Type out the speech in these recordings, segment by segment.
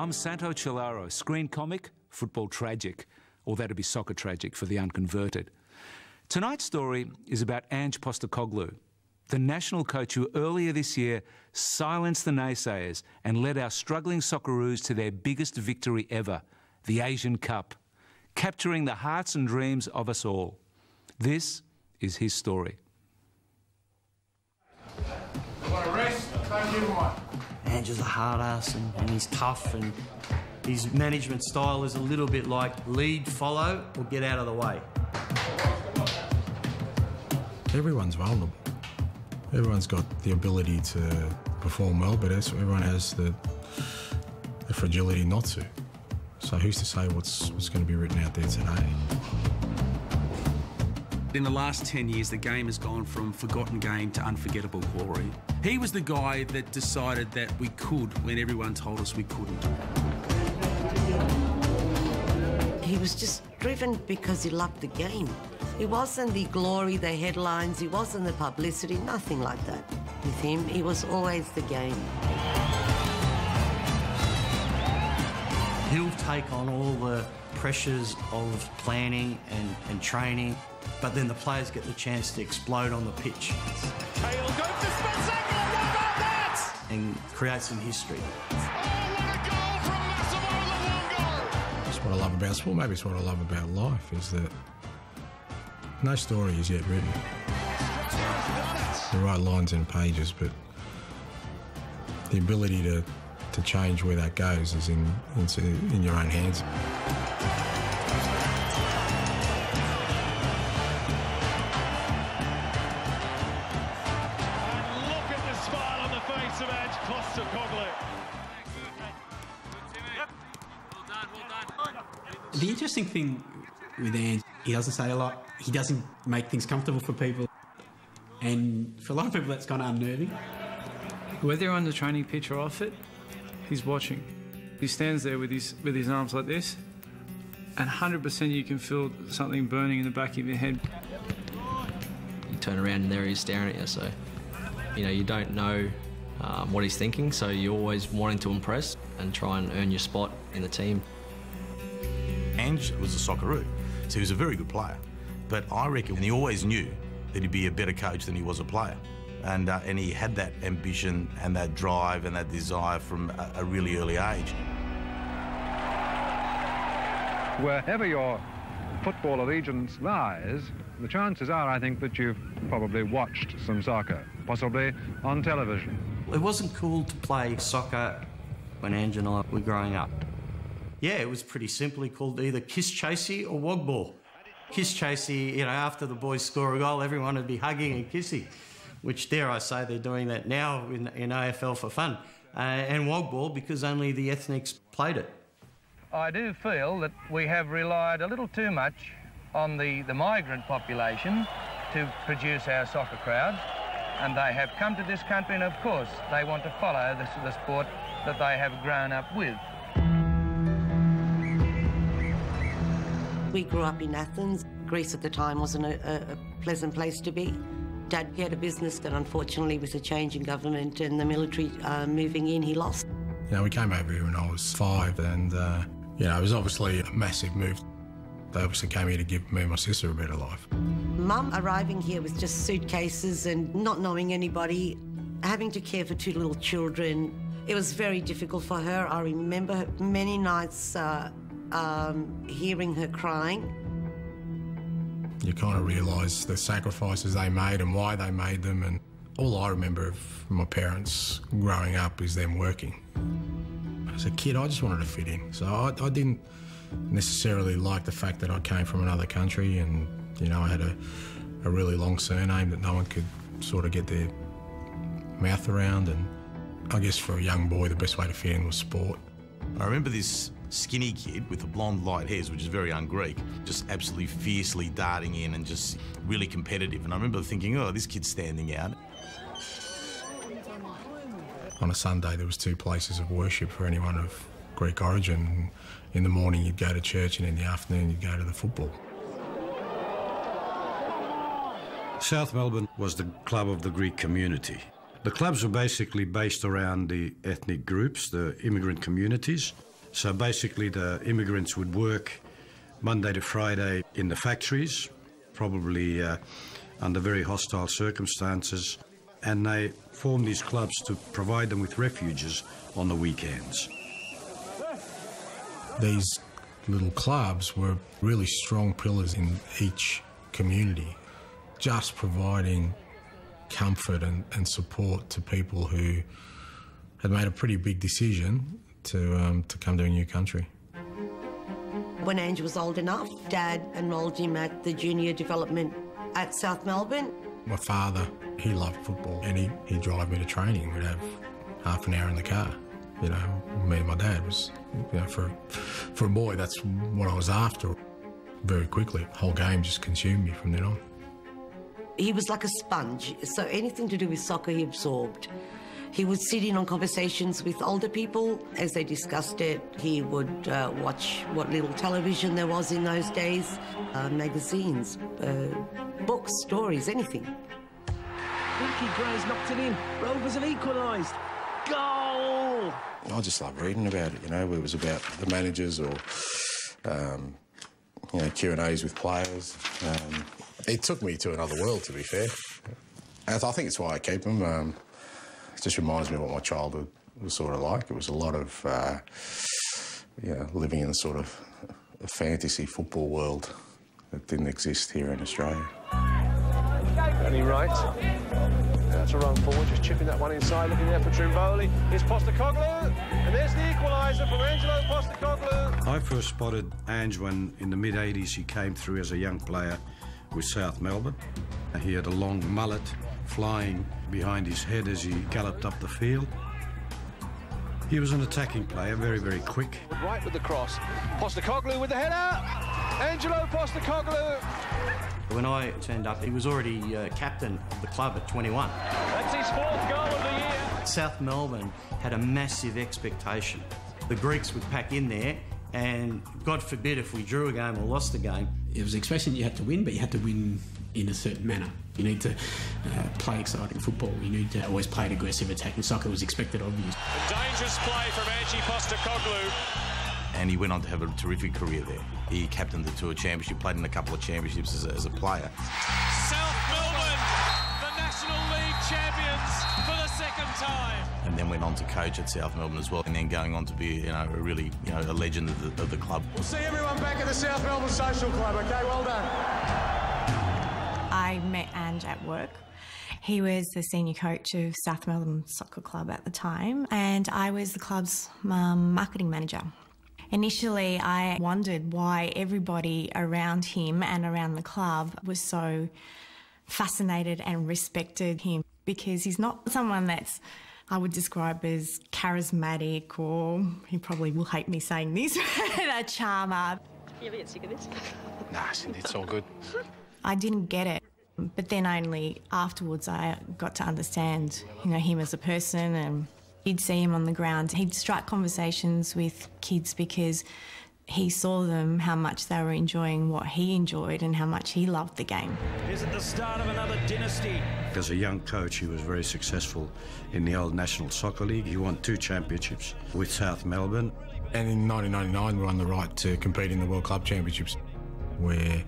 I'm Santo Cilauro, screen comic, football tragic, or that'd be soccer tragic for the unconverted. Tonight's story is about Ange Postecoglou, the national coach who earlier this year silenced the naysayers and led our struggling Socceroos to their biggest victory ever, the Asian Cup, capturing the hearts and dreams of us all. This is his story. Ange's a hard ass and, and he's tough and his management style is a little bit like lead, follow, or get out of the way. Everyone's vulnerable. Everyone's got the ability to perform well, but everyone has the, the fragility not to. So who's to say what's, what's going to be written out there today? In the last 10 years, the game has gone from forgotten game to unforgettable glory. He was the guy that decided that we could when everyone told us we couldn't. He was just driven because he loved the game. It wasn't the glory, the headlines, it wasn't the publicity, nothing like that. With him, it was always the game. He'll take on all the pressures of planning and, and training, but then the players get the chance to explode on the pitch He'll go for Spezzaga. What about that? and create some history. Oh, what a goal from Massimo Luongo. That's what I love about sport. Maybe it's what I love about life is that no story is yet written. There are lines and pages, but the ability to, to change where that goes is in, it's in your own hands. Thing with Ange, he doesn't say a lot. He doesn't make things comfortable for people. And for a lot of people, that's kind of unnerving. Whether you're on the training pitch or off it, he's watching. He stands there with his with his arms like this, and 100% you can feel something burning in the back of your head. you turn around and there he is staring at you. So, you know, you don't know um, what he's thinking. So you're always wanting to impress and try and earn your spot in the team. Ange was a Socceroo, so he was a very good player. But I reckon he always knew that he'd be a better coach than he was a player. And, uh, and he had that ambition and that drive and that desire from a, a really early age. Wherever your football allegiance lies, the chances are, I think, that you've probably watched some soccer, possibly on television. It wasn't cool to play soccer when Ange and I were growing up. Yeah, it was pretty simply called either kiss chasey or wog ball. Kiss chasey, you know, after the boys score a goal, everyone would be hugging and kissing, which dare I say they're doing that now in, in AFL for fun. Uh, and wog ball because only the ethnics played it. I do feel that we have relied a little too much on the, the migrant population to produce our soccer crowds, and they have come to this country, and of course, they want to follow the, the sport that they have grown up with. We grew up in Athens. Greece at the time wasn't a, a, pleasant place to be. Dad had a business that unfortunately with a change in government and the military uh, moving in, he lost. You know, we came over here when I was five, and uh, you know, it was obviously a massive move. They obviously came here to give me and my sister a better life. Mum arriving here with just suitcases and not knowing anybody, having to care for two little children. It was very difficult for her. I remember many nights uh, um, hearing her crying. You kind of realise the sacrifices they made and why they made them, and all I remember of my parents growing up is them working. As a kid, I just wanted to fit in, so I, I didn't necessarily like the fact that I came from another country and, you know, I had a, a really long surname that no one could sort of get their mouth around. And I guess for a young boy, the best way to fit in was sport. I remember this skinny kid with the blonde light hairs, which is very un-Greek, just absolutely fiercely darting in and just really competitive. And I remember thinking, oh, this kid's standing out. On a Sunday, there was two places of worship for anyone of Greek origin. In the morning, you'd go to church, and in the afternoon, you'd go to the football. South Melbourne was the club of the Greek community. The clubs were basically based around the ethnic groups, the immigrant communities. So basically, the immigrants would work Monday to Friday in the factories, probably uh, under very hostile circumstances, and they formed these clubs to provide them with refuges on the weekends. These little clubs were really strong pillars in each community, just providing comfort and, and support to people who had made a pretty big decision to, um, to come to a new country. When Ange was old enough, Dad enrolled him at the junior development at South Melbourne. My father, he loved football and he, he'd drive me to training. We'd have half an hour in the car. You know, me and my dad was, you know, for, for a boy, that's what I was after. Very quickly, the whole game just consumed me from then on. He was like a sponge, so anything to do with soccer he absorbed. He would sit in on conversations with older people as they discussed it. He would uh, watch what little television there was in those days, uh, magazines, uh, books, stories, anything. Blackie Gray's knocked it in. Rovers have equalised. Goal! I just love reading about it, you know, where it was about the managers or, um, you know, Q&As with players. Um, it took me to another world, to be fair. And I think it's why I keep them. Um, it just reminds me of what my childhood was sort of like. It was a lot of, uh, you know, living in a sort of a fantasy football world that didn't exist here in Australia. Danny Wright. That's a run forward, just chipping that one inside, looking there for Trimboli. Here's Postecoglou, and there's the equaliser from Angelo Postecoglou. I first spotted Ange when, in the mid 80s, he came through as a young player with South Melbourne. And he had a long mullet flying behind his head as he galloped up the field. He was an attacking player, very, very quick. Right with the cross. Postecoglou with the header. Angelo Postecoglou. When I turned up, he was already uh, captain of the club at 21. That's his fourth goal of the year. South Melbourne had a massive expectation. The Greeks would pack in there, and God forbid if we drew a game or lost a game. It was expecting you had to win, but you had to win in a certain manner. You need to uh, play exciting football. You need to always play an aggressive attacking soccer was expected of you. A dangerous play from Angie Postecoglou. And he went on to have a terrific career there. He captained the Tour Championship, played in a couple of championships as a, as a player. South Melbourne, the National League champions for the second time. And then went on to coach at South Melbourne as well, and then going on to be, you know, a really, you know, a legend of the, of the club. We'll see everyone back at the South Melbourne Social Club, okay? Well done. I met Ange at work. He was the senior coach of South Melbourne Soccer Club at the time, and I was the club's um, marketing manager. Initially, I wondered why everybody around him and around the club was so fascinated and respected him because he's not someone that's I would describe as charismatic or he probably will hate me saying this, a charmer. You ever get sick of this? Nah, Cindy, it's all good. I didn't get it. But then only afterwards I got to understand, you know, him as a person and you'd see him on the ground. He'd strike conversations with kids because he saw them how much they were enjoying what he enjoyed and how much he loved the game. Is it the start of another dynasty? As a young coach, he was very successful in the old National Soccer League. He won two championships with South Melbourne. And in 1999, we won the right to compete in the World Club Championships, where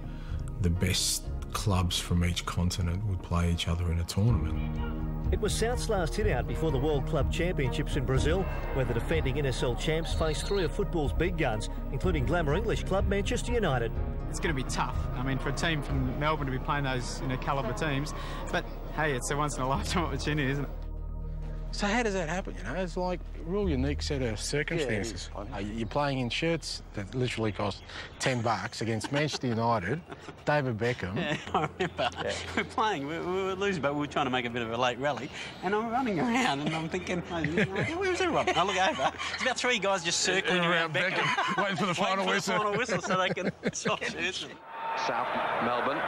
the best clubs from each continent would play each other in a tournament. It was South's last hit out before the World Club Championships in Brazil, where the defending NSL champs faced three of football's big guns, including glamour English club Manchester United. It's going to be tough. I mean, for a team from Melbourne to be playing those, you know, calibre teams. But hey, it's a once in a lifetime opportunity, isn't it? So how does that happen? You know, it's like a real unique set of circumstances. Uh, You're playing in shirts that literally cost ten bucks against Manchester United, David Beckham. Yeah, I remember. We're playing, we, we were losing, but we were trying to make a bit of a late rally. And I'm running around and I'm thinking, where's everyone? I look over. It's about three guys just circling around, Around Beckham, waiting for the final waiting whistle. For the final whistle so they can swap shirts. South Melbourne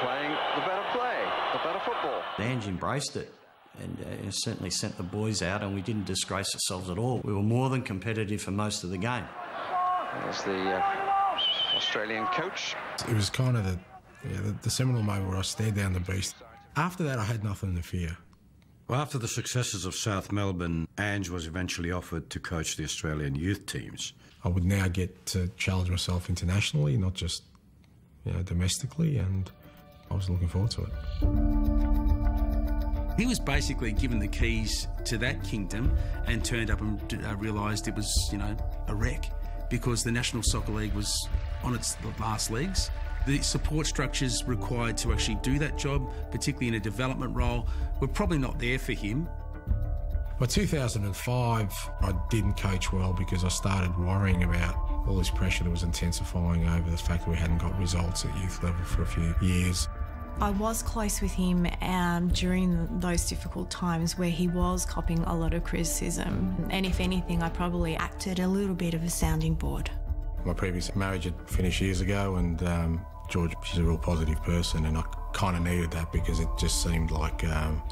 playing the better play, the better football. Ange embraced it and uh, certainly sent the boys out, and we didn't disgrace ourselves at all. We were more than competitive for most of the game. There's the uh, Australian coach. It was kind of the, yeah, the, the seminal moment where I stared down the beast. After that, I had nothing to fear. Well, after the successes of South Melbourne, Ange was eventually offered to coach the Australian youth teams. I would now get to challenge myself internationally, not just you know, domestically, and I was looking forward to it. He was basically given the keys to that kingdom and turned up and uh, realised it was, you know, a wreck because the National Soccer League was on its last legs. The support structures required to actually do that job, particularly in a development role, were probably not there for him. By 2005, I didn't coach well because I started worrying about all this pressure that was intensifying over the fact that we hadn't got results at youth level for a few years. I was close with him um, during those difficult times where he was copping a lot of criticism. And if anything, I probably acted a little bit of a sounding board. My previous marriage had finished years ago, and um, George, she's a real positive person, and I kind of needed that because it just seemed like, um,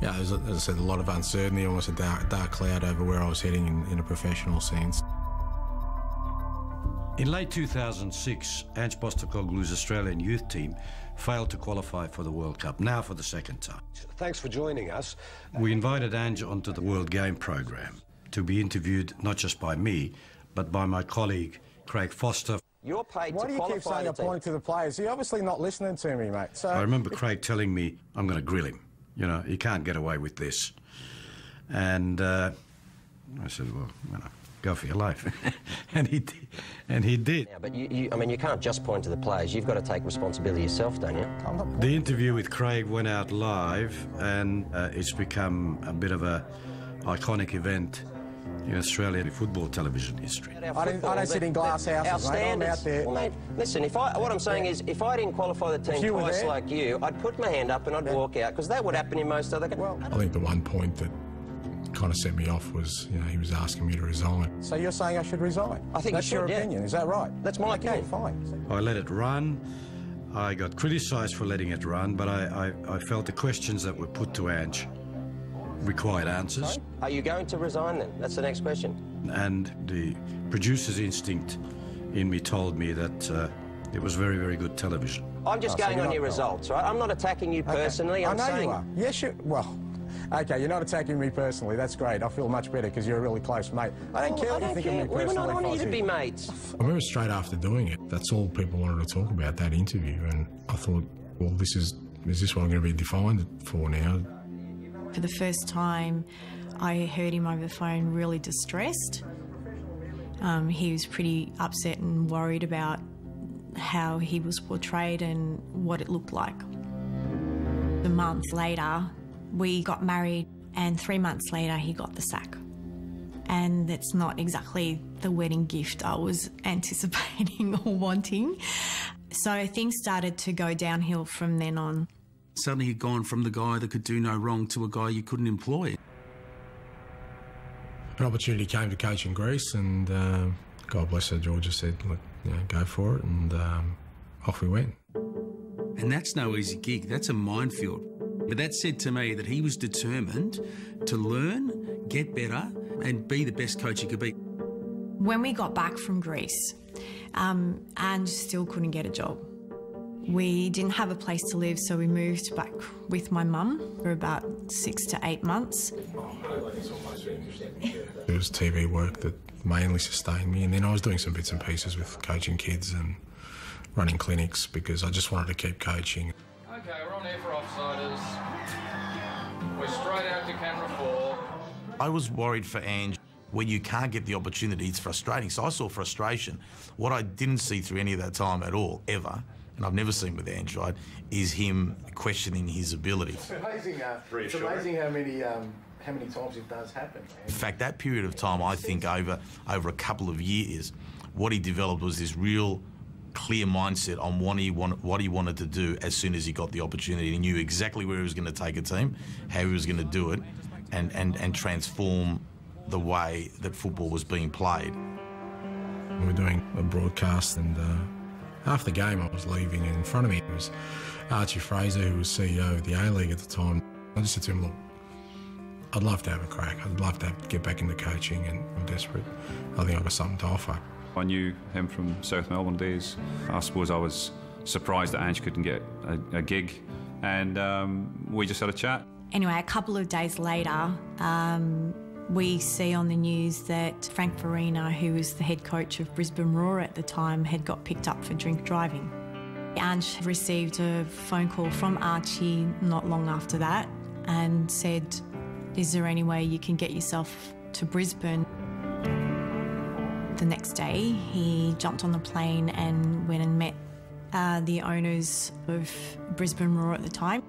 yeah, as I said, a lot of uncertainty, almost a dark, dark cloud over where I was heading in, in a professional sense. In late 2006, Ange Postecoglou's Australian youth team failed to qualify for the World Cup, now for the second time. Thanks for joining us. We invited Ange onto the World Game program to be interviewed not just by me, but by my colleague Craig Foster. You're paid Why to do you keep saying the I'm pointing to the players? You're obviously not listening to me, mate. So I remember Craig telling me, I'm going to grill him. You know, he can't get away with this. And uh, I said, well, you know, go for your life. and he did. And he did. Yeah, but you, you, I mean, you can't just point to the players. You've got to take responsibility yourself, don't you? The interview with Craig went out live, and uh, it's become a bit of a iconic event in Australian football television history. I don't, I don't sit in glass Our houses, mate. I'm standards. out there. Well, mate, listen, if I, what I'm saying is, if I didn't qualify the team you twice there- like you, I'd put my hand up and I'd walk out, because that would happen in most other... Well, I think the one point that kind of set me off was, you know, he was asking me to resign. So you're saying I should resign? I think That's you your should, yeah. opinion, is that right? That's my okay, opinion. fine. I let it run. I got criticised for letting it run, but I, I, I felt the questions that were put to Ange required answers. Are you going to resign then? That's the next question. And the producer's instinct in me told me that uh, it was very, very good television. I'm just Oh, going you're on your wrong. results, right? I'm not attacking you personally. I I'm know saying... you are. Yes, you... Well... Okay, you're not attacking me personally. That's great. I feel much better because you're a really close mate. I don't Oh, care I what you don't think care. of me We were personally. not on here to be mates. I remember straight after doing it, that's all people wanted to talk about, that interview. And I thought, well, this is, is this what I'm going to be defined for now? For the first time, I heard him over the phone really distressed. Um, he was pretty upset and worried about how he was portrayed and what it looked like. A month later, we got married, and three months later, he got the sack. And that's not exactly the wedding gift I was anticipating or wanting. So things started to go downhill from then on. Suddenly he'd gone from the guy that could do no wrong to a guy you couldn't employ. An opportunity came to coach in Greece, and um, God bless her, Georgia said, look, you know, go for it, and um, off we went. And that's no easy gig, that's a minefield. But that said to me that he was determined to learn, get better, and be the best coach he could be. When we got back from Greece, um, Ange still couldn't get a job. We didn't have a place to live, so we moved back with my mum for about six to eight months. It was TV work that mainly sustained me, and then I was doing some bits and pieces with coaching kids and running clinics because I just wanted to keep coaching. Okay, we're on air for offsiders. We're straight out to camera four. I was worried for Ange. When you can't get the opportunity, it's frustrating. So I saw frustration. What I didn't see through any of that time at all, ever, and I've never seen with Ange, right, is him questioning his ability. It's amazing, uh, it's amazing how many um, how many times it does happen. In fact, that period of time, I think over over a couple of years, what he developed was this real clear mindset on what he wanted, what he wanted to do as soon as he got the opportunity. He knew exactly where he was going to take a team, how he was going to do it, and, and, and transform the way that football was being played. We were doing a broadcast, and uh, after the game, I was leaving, and in front of me was Archie Fraser, who was CEO of the A League at the time. I just said to him, "Look, I'd love to have a crack. I'd love to have, get back into coaching, and I'm desperate. I think I've got something to offer." I knew him from South Melbourne days. I suppose I was surprised that Ange couldn't get a, a gig, and um, we just had a chat. Anyway, a couple of days later, um, we see on the news that Frank Farina, who was the head coach of Brisbane Roar at the time, had got picked up for drink driving. Ange received a phone call from Archie not long after that and said, Is there any way you can get yourself to Brisbane? The next day, he jumped on the plane and went and met uh, the owners of Brisbane Roar at the time.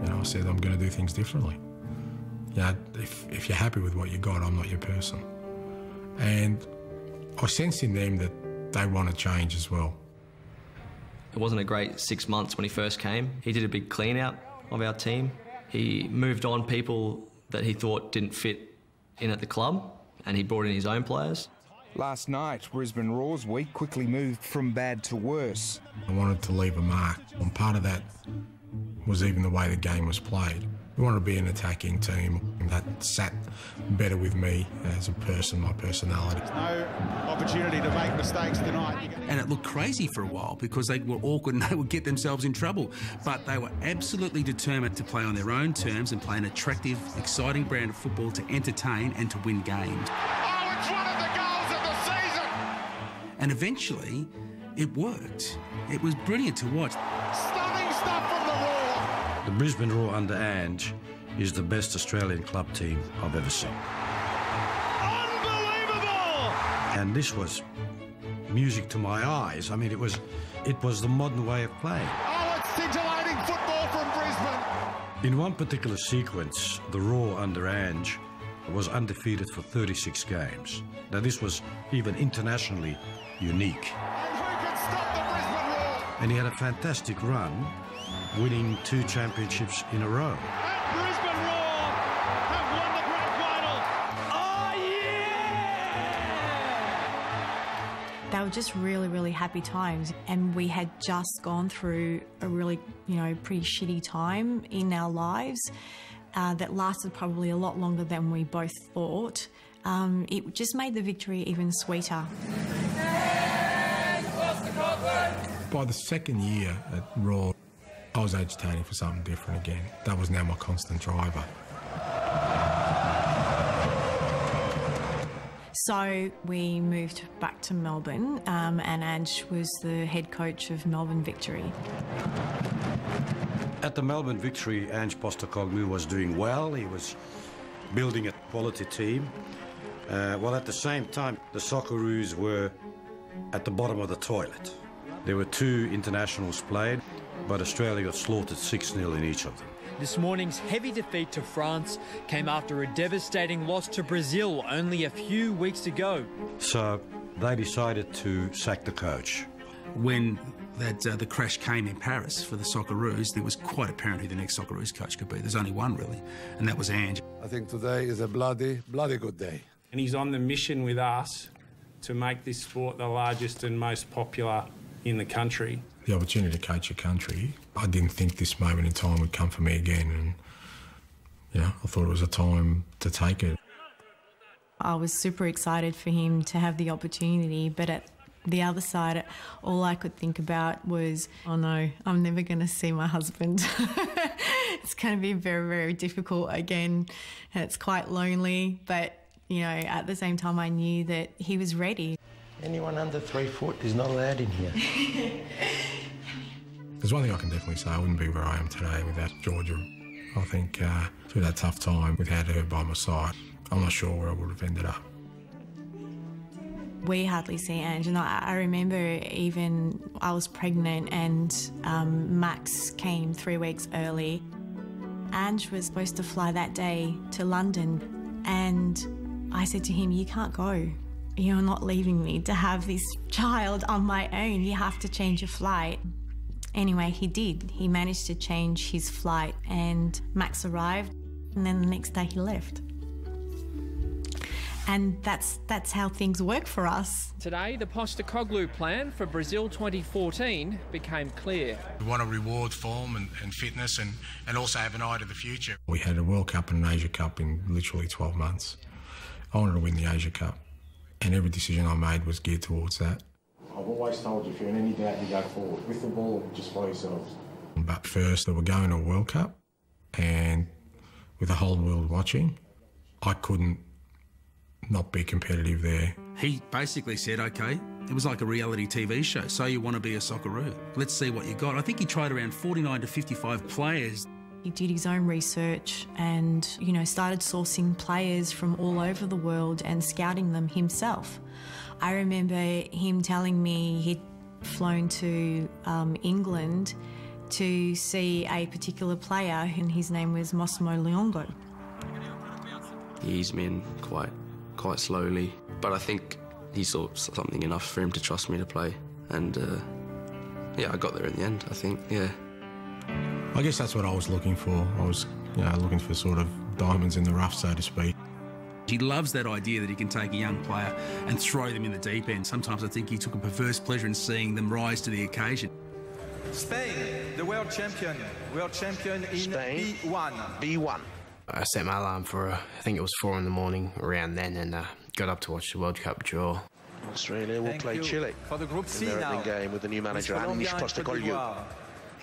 You know, I said, I'm going to do things differently. You know, if, if you're happy with what you got, I'm not your person. And I sensed in them that they want to change as well. It wasn't a great six months when he first came. He did a big clean out of our team. He moved on people that he thought didn't fit in at the club, and he brought in his own players. Last night, Brisbane Roar's week quickly moved from bad to worse. I wanted to leave a mark, and part of that was even the way the game was played. We wanted to be an attacking team that sat better with me as a person, my personality. No opportunity to make mistakes tonight. And it looked crazy for a while because they were awkward and they would get themselves in trouble. But they were absolutely determined to play on their own terms and play an attractive, exciting brand of football to entertain and to win games. And eventually, it worked. It was brilliant to watch. Stunning stuff from the Roar! The Brisbane Roar under Ange is the best Australian club team I've ever seen. Unbelievable! And this was music to my eyes. I mean, it was, it was the modern way of playing. Oh, it's scintillating football from Brisbane! In one particular sequence, the Roar under Ange was undefeated for 36 games. Now, this was even internationally unique. And who can stop the Brisbane Roar? And he had a fantastic run, winning two championships in a row. And Brisbane Roar have won the grand final! Oh, yeah! They were just really, really happy times. And we had just gone through a really, you know, pretty shitty time in our lives uh, that lasted probably a lot longer than we both thought. Um, it just made the victory even sweeter. By the second year at Roar, I was agitating for something different again. That was now my constant driver. So we moved back to Melbourne, um, and Ange was the head coach of Melbourne Victory. At the Melbourne Victory, Ange Postecoglou was doing well. He was building a quality team. Uh, while at the same time, the Socceroos were at the bottom of the toilet. There were two internationals played, but Australia got slaughtered 6 0 in each of them. This morning's heavy defeat to France came after a devastating loss to Brazil only a few weeks ago. So they decided to sack the coach. When that uh, the crash came in Paris for the Socceroos, it was quite apparent who the next Socceroos coach could be. There's only one really, and that was Ange. I think today is a bloody, bloody good day. And he's on the mission with us to make this sport the largest and most popular in the country. The opportunity to coach a country, I didn't think this moment in time would come for me again, and you know, I thought it was a time to take it. I was super excited for him to have the opportunity, but at the other side, all I could think about was, oh no, I'm never going to see my husband. it's going to be very, very difficult again. It's quite lonely, but you know, at the same time, I knew that he was ready. Anyone under three foot is not allowed in here. There's one thing I can definitely say I wouldn't be where I am today without Georgia. I think uh, through that tough time, without her by my side, I'm not sure where I would have ended up. We hardly see Ange, and I, I remember even I was pregnant and um, Max came three weeks early. Ange was supposed to fly that day to London, and I said to him, You can't go. You're not leaving me to have this child on my own. You have to change your flight. Anyway, he did. He managed to change his flight, and Max arrived, and then the next day he left. And that's that's how things work for us. Today, the Postecoglou plan for Brazil 2014 became clear. We want to reward form and, and fitness and, and also have an eye to the future. We had a World Cup and an Asia Cup in literally 12 months. I wanted to win the Asia Cup, and every decision I made was geared towards that. I've always told you, if you're in any doubt, you go forward. With the ball, just by yourselves. But first, they were going to a World Cup, and with the whole world watching, I couldn't not be competitive there. He basically said, okay, it was like a reality TV show. So you want to be a Socceroo? Let's see what you got. I think he tried around 49 to 55 players. He did his own research and, you know, started sourcing players from all over the world and scouting them himself. I remember him telling me he'd flown to um, England to see a particular player, and his name was Massimo Luongo. He eased me in quite, quite slowly, but I think he saw something enough for him to trust me to play, and uh, yeah, I got there in the end. I think, yeah. I guess that's what I was looking for. I was, you know, looking for sort of diamonds in the rough, so to speak. He loves that idea that he can take a young player and throw them in the deep end. Sometimes I think he took a perverse pleasure in seeing them rise to the occasion. Spain, the world champion, world champion in Spain. B1. B1. I set my alarm for, uh, I think it was four in the morning around then, and uh, got up to watch the World Cup draw. Australia will Thank play. Chile For the Group in their now. opening game with the new manager, It's Colombia Anish Postecoglou.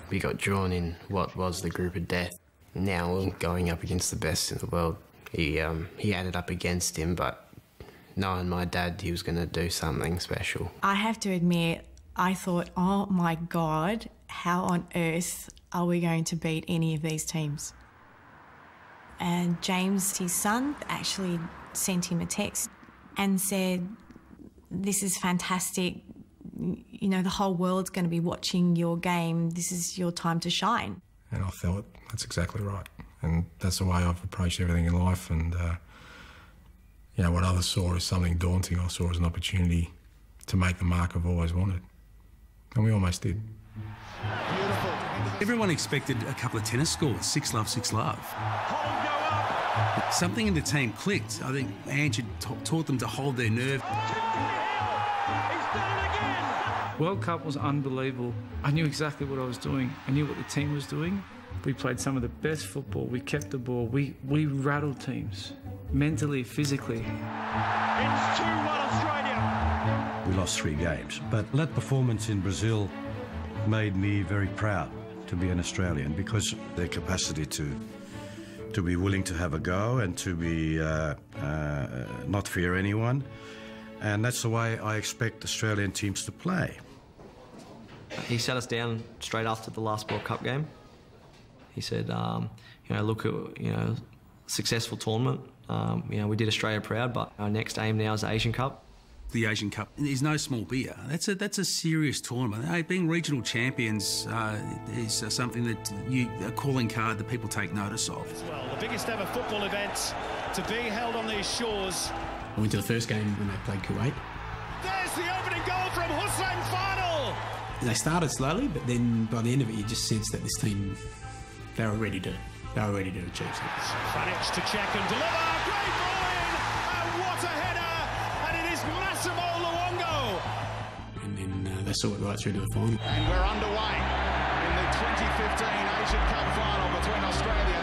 We got drawn in what was the group of death. Now we're going up against the best in the world. He um, he added up against him, but knowing my dad, he was going to do something special. I have to admit, I thought, oh my God, how on earth are we going to beat any of these teams? And James, his son, actually sent him a text and said, This is fantastic. You know, the whole world's going to be watching your game. This is your time to shine. And I felt that's exactly right. And that's the way I've approached everything in life. And, uh, you know, what others saw as something daunting, I saw as an opportunity to make the mark I've always wanted. And we almost did. Everyone expected a couple of tennis scores, six love, six love. Something in the team clicked. I think Ange had taught them to hold their nerve. World Cup was unbelievable. I knew exactly what I was doing. I knew what the team was doing. We played some of the best football. We kept the ball. We we rattled teams, mentally, physically. It's 2 1 Australia. We lost three games, but that performance in Brazil made me very proud to be an Australian because their capacity to to be willing to have a go and to be uh, uh, not fear anyone, and that's the way I expect Australian teams to play. He sat us down straight after the last World Cup game. He said, um, you know, look at, you know, successful tournament. Um, you know, we did Australia proud, but our next aim now is the Asian Cup. The Asian Cup is no small beer. That's a that's a serious tournament. Hey, being regional champions uh, is uh, something that you a calling card that people take notice of. Well, the biggest ever football event to be held on these shores. I went to the first game when they played Kuwait. There's the opening goal from Hussein Fadhel. They started slowly, but then by the end of it, you just sense that this team, they were ready to, they were ready to achieve something. Franjic to check and deliver. Great ball in. And what a header. And it is Massimo Luongo. And then uh, they saw it right through to the final. And we're underway in the 2015 Asian Cup final between Australia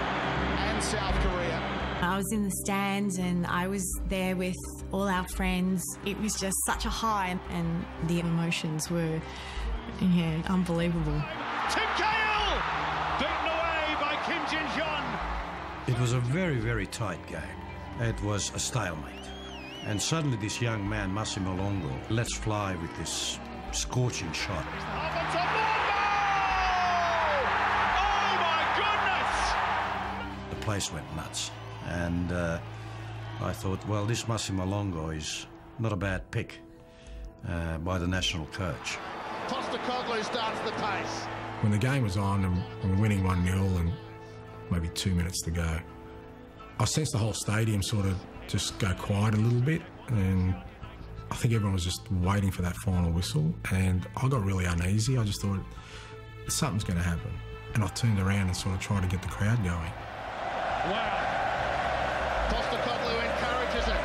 and South Korea. I was in the stands and I was there with all our friends. It was just such a high, and the emotions were, yeah, unbelievable. Tim Cahill beaten away by Kim Jin Hyun. It was a very, very tight game. It was a stalemate. And suddenly this young man, Massimo Luongo, lets fly with this scorching shot. Oh! The place went nuts. And uh, I thought, well, this Massimo Luongo is not a bad pick uh, by the national coach. Postecoglou starts the pace. When the game was on and we were winning 1 0 and maybe two minutes to go, I sensed the whole stadium sort of just go quiet a little bit. And I think everyone was just waiting for that final whistle. And I got really uneasy. I just thought, something's going to happen. And I turned around and sort of tried to get the crowd going. Wow. Postecoglou encourages it.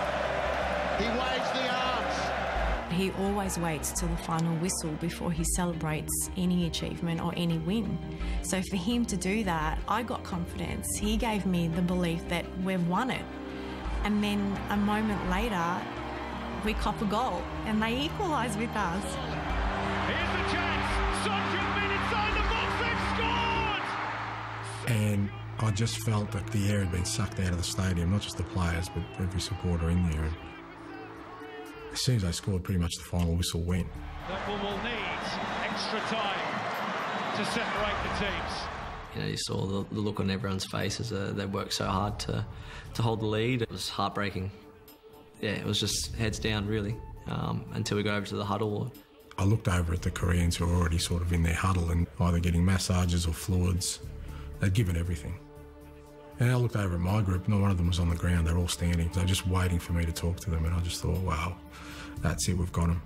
He waves the arms. He always waits till the final whistle before he celebrates any achievement or any win. So for him to do that, I got confidence. He gave me the belief that we've won it. And then a moment later, we cop a goal and they equalise with us. Here's the chance. Son Heung-min inside the box. They've scored. And I just felt that the air had been sucked out of the stadium, not just the players, but every supporter in there. And as soon as they scored, pretty much the final whistle went. Liverpool will need extra time to separate the teams. You know, you saw the, the look on everyone's face as uh, they worked so hard to, to hold the lead. It was heartbreaking. Yeah, it was just heads down, really, um, until we got over to the huddle. I looked over at the Koreans who were already sort of in their huddle and either getting massages or fluids. They'd given everything. And I looked over at my group, not one of them was on the ground, they're all standing. They're just waiting for me to talk to them, and I just thought, wow, that's it, we've got them.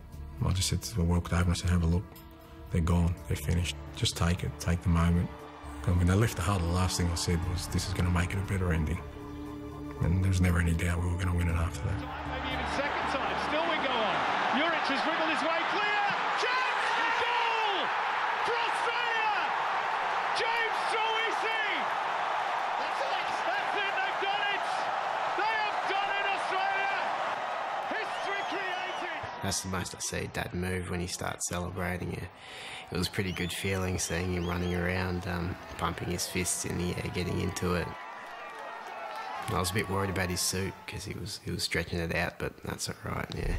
I just said, I walked over and I said, have a look. They're gone, they're finished. Just take it, take the moment. And when they left the huddle, the last thing I said was, this is going to make it a better ending. And there was never any doubt we were going to win it after that. Maybe even second time. Still we go on. Juric has wriggled his way clear. Chance! Goal! For Australia! James Troisi! That's it! That's it! They've done it! They have done it, Australia! History created! That's the most I see Dad move when he starts celebrating it. It was pretty good feeling seeing him running around, um, pumping his fists in the air, getting into it. I was a bit worried about his suit because he was he was stretching it out, but that's all right. Yeah.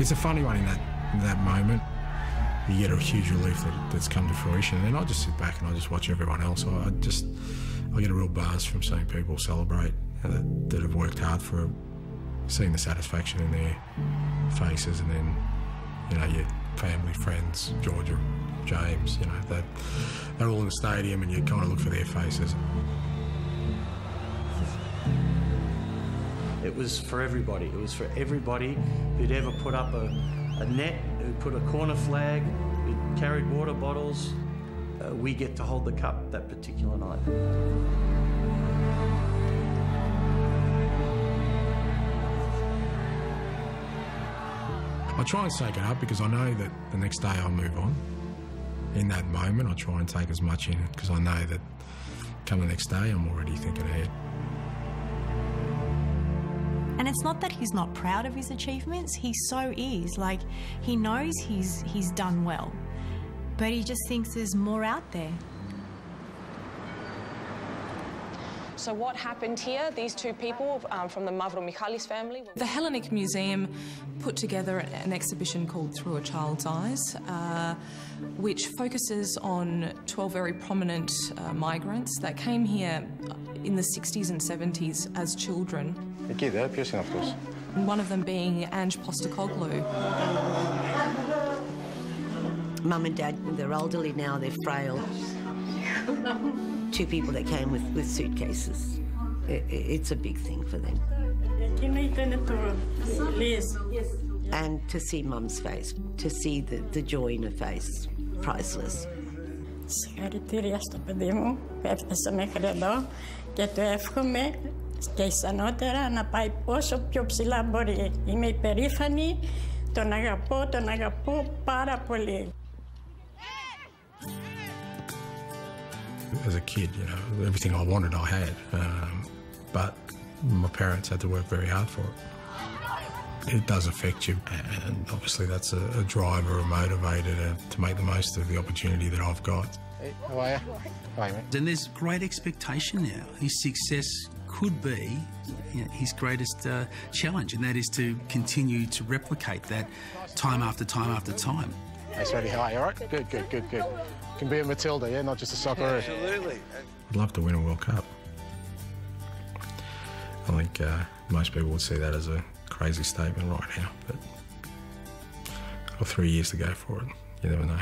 It's a funny one in that in that moment. You get a huge relief that, that's come to fruition, and I just sit back and I just watch everyone else. I, I just I get a real buzz from seeing people celebrate uh, that, that have worked hard for it, seeing the satisfaction in their faces, and then you know your family, friends, Georgia, James, you know that they're all in the stadium, and you kind of look for their faces. It was for everybody. It was for everybody who'd ever put up a, a net, who'd put a corner flag, who'd carried water bottles. Uh, we get to hold the cup that particular night. I try and soak it up because I know that the next day I'll move on. In that moment, I try and take as much in because I know that come the next day, I'm already thinking ahead. And it's not that he's not proud of his achievements, he so is. Like, he knows he's, he's done well, but he just thinks there's more out there. So what happened here? These two people um, from the Mavro Michalis family. The Hellenic Museum put together an exhibition called Through a Child's Eyes, uh, which focuses on 12 very prominent uh, migrants that came here in the 60s and 70s as children. Εκεί δε, ποιος είναι αυτός. One of them being Ange Postacoglu. Mum and dad, they're elderly now, they're frail. Two people that came with, with suitcases. I- I- it's a big thing for them. And to see mum's face, to see the, the joy in her face, priceless. Συγχαρητήρια στο παιδί μου που έφτασε μέχρι εδώ και του εύχομαι και ισανότερα να πάει όσο πιο ψηλά μπορεί. Είμαι υπερήφανη, τον αγαπώ, τον αγαπώ πάρα πολύ. As a kid, you know, everything I wanted, I had. Um, but my parents had to work very hard for it. It does affect you, and obviously that's a, a driver, a motivator to, to make the most of the opportunity that I've got. Hey, how are you? Hi, mate. And there's great expectation now. His success could be you know, his greatest uh, challenge, and that is to continue to replicate that time after time after time. Hey, Sweetie, how are you? All right? Good, good, good, good. Can be a Matilda, yeah, not just a Socceroo. Absolutely. I'd love to win a World Cup. I think uh, most people would see that as a crazy statement right now, but I've got three years to go for it. You never know.